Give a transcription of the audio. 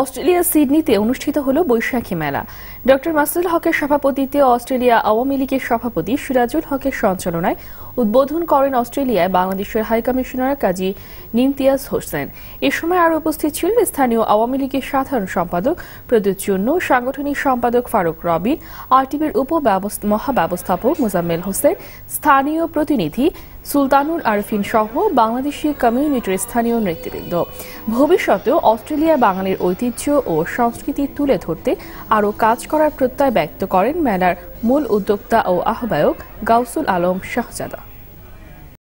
অস্ট্রেলিয়ার সিডনিতে অনুষ্ঠিত হল বৈশাখী মেলা। ডক্টর মাসুল হকের সভাপতিত্বে অস্ট্রেলিয়া আওয়ামী লীগের সভাপতি সিরাজুল হকের সঞ্চালনায় উদ্বোধন করেন অস্ট্রেলিয়ায় বাংলাদেশের হাইকমিশনার কাজী নিমতিয়াজ হোসেন। এ সময় আরও উপস্থিত ছিলেন স্থানীয় আওয়ামী লীগের সাধারণ সম্পাদক প্রদ্যুৎ সাংগঠনিক সম্পাদক ফারুক রবিন, আরটিভির উপ মহাব্যবস্থাপক মোজাম্মেল হোসেন, স্থানীয় প্রতিনিধি সুলতানুর আরফিন সহ বাংলাদেশি কমিউনিটির স্থানীয় নেতৃবৃন্দ। ভবিষ্যতেও অস্ট্রেলিয়া বাঙালির ঐতিহ্য ও সংস্কৃতি তুলে ধরতে আরও কাজ করার প্রত্যয় ব্যক্ত করেন মেলার মূল উদ্যোক্তা ও আহ্বায়ক গাউসুল আলম শাহজাদা।